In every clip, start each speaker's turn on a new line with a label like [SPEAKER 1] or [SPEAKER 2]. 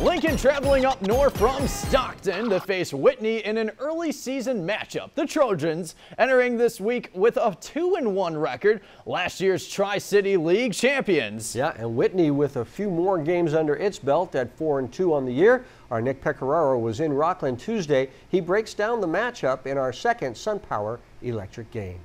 [SPEAKER 1] Lincoln traveling up north from Stockton to face Whitney in an early season matchup. The Trojans entering this week with a 2-1 record, last year's Tri-City League champions.
[SPEAKER 2] Yeah, and Whitney with a few more games under its belt at 4-2 on the year. Our Nick Pecoraro was in Rocklin Tuesday. He breaks down the matchup in our second SunPower Electric game.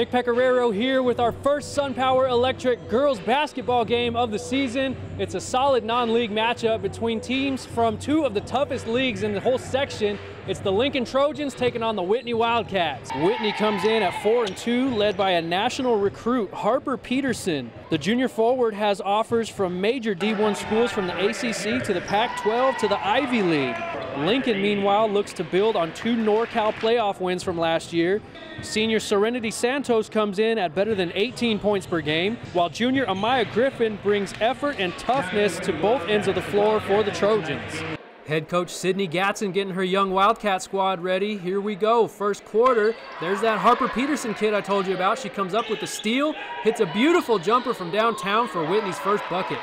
[SPEAKER 3] Nick Pecoraro here with our first SunPower Electric girls basketball game of the season. It's a solid non-league matchup between teams from two of the toughest leagues in the whole section. It's the Lincoln Trojans taking on the Whitney Wildcats. Whitney comes in at 4 and 2, led by a national recruit, Harper Peterson. The junior forward has offers from major D1 schools from the ACC to the Pac-12 to the Ivy League. Lincoln, meanwhile, looks to build on two NorCal playoff wins from last year. Senior Serenity Santos comes in at better than 18 points per game, while junior Amya Griffin brings effort and toughness to both ends of the floor for the Trojans. Head coach Sydney Gatson getting her young Wildcat squad ready. Here we go, first quarter. There's that Harper Peterson kid I told you about. She comes up with the steal, hits a beautiful jumper from downtown for Whitney's first bucket.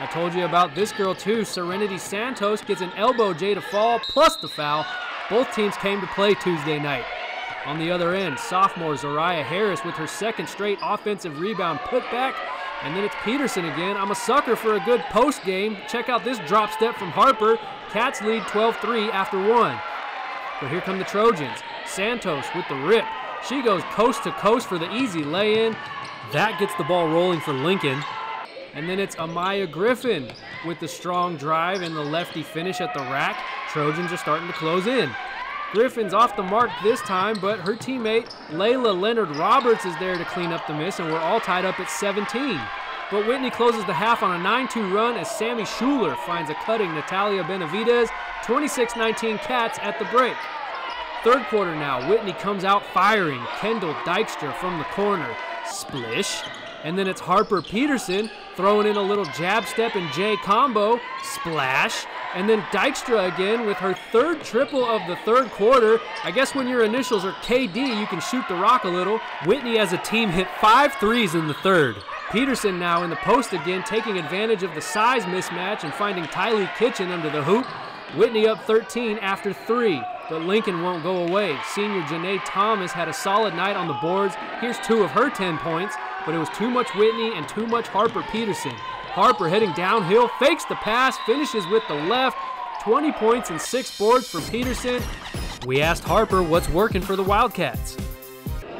[SPEAKER 3] I told you about this girl too. Serenity Santos gets an elbow J to fall plus the foul. Both teams came to play Tuesday night. On the other end, sophomore Za'Raya Harris with her second straight offensive rebound putback. And then it's Peterson again. I'm a sucker for a good post game. Check out this drop step from Harper. Cats lead 12-3 after one. But here come the Trojans. Santos with the rip. She goes coast to coast for the easy lay-in. That gets the ball rolling for Lincoln. And then it's Amya Griffin with the strong drive and the lefty finish at the rack. Trojans are starting to close in. Griffin's off the mark this time, but her teammate Lailah Leonard Roberts is there to clean up the miss, and we're all tied up at 17. But Whitney closes the half on a 9-2 run as Sammy Schuler finds a cutting Natalia Benavidez, 26-19 Cats at the break. Third quarter now, Whitney comes out firing. Kendall Dykstra from the corner. Splish. And then it's Harper Peterson throwing in a little jab step and J combo. Splash. And then Dykstra again with her third triple of the third quarter. I guess when your initials are KD, you can shoot the rock a little. Whitney as a team hit five threes in the third. Peterson now in the post again, taking advantage of the size mismatch and finding Tylie Kitchen under the hoop. Whitney up 13 after three, but Lincoln won't go away. Senior Jonae Thomas had a solid night on the boards. Here's two of her 10 points, but it was too much Whitney and too much Harper Peterson. Harper heading downhill, fakes the pass, finishes with the left. 20 points and six boards for Peterson. We asked Harper what's working for the Wildcats.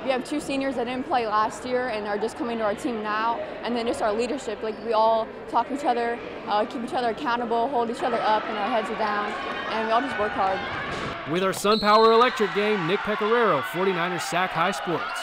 [SPEAKER 4] We have two seniors that didn't play last year and are just coming to our team now. And then just our leadership, like we all talk to each other, uh, keep each other accountable, hold each other up, and our heads are down, and we all just work hard.
[SPEAKER 3] With our SunPower Electric game, Nick Pecoraro, 49ers Sac-Hi Sports.